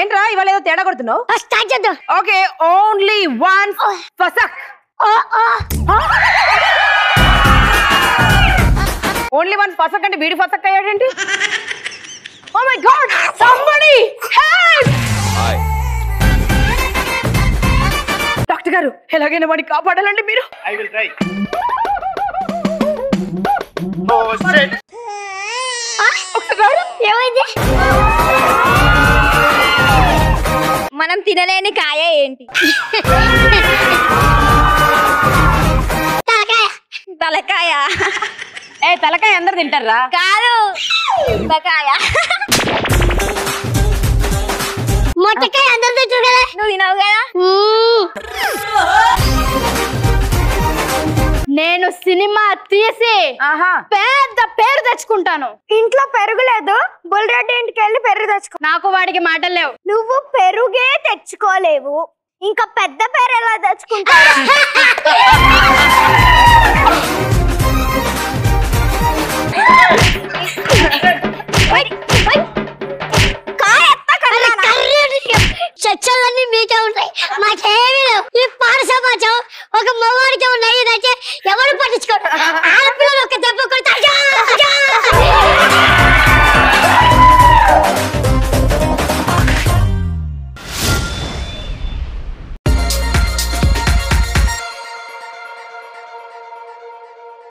ఏంట్రా ఇవాళ ఏదో తేడా కొడుతున్నావు? స్టార్ట్ చేద్దాం. ఓకే ఓన్లీ వన్ ఫసక్. ఓ ఓ. ఓన్లీ వన్ ఫసక్ అంటే వీడి ఫసక్ అయ్యాడేంటి? Oh my god somebody doctor గారు ఎలాగైనా వాడిని కాపాడాలండి మీరు. ఐ విల్ ట్రై ఏమైంది? తినలేని కాయ ఏంటి? తలకాయ. తలకాయ. ఏ తలకాయ అందరు తింటారా? కాదు. మొట్టకాయ అందరు తింటారు కదా. నువ్వు తినవు కదా. నేను సినిమా తీసి ఆహా. పెద్ద పేరు తెచ్చుకుంటాను. ఇంట్లో పెరుగు లేదు. బుల్రెడ్డి ఇంటికి వెళ్ళి పెరుగు తెచ్చుకో. నాకు వాడికి మాటలు లేవు. నువ్వు పెరుగే తెచ్చుకోలేవు. ఇంకా పెద్ద పేరు ఎలా తెచ్చుకుంటావు? చర్చలన్నీ మీకే ఉంటాయి. మాకేమీ లేవు. ఈ పాఠ సమాజం ఒక మగవాడికి ఉన్నాయి. ఎవరు పట్టించుకోరు?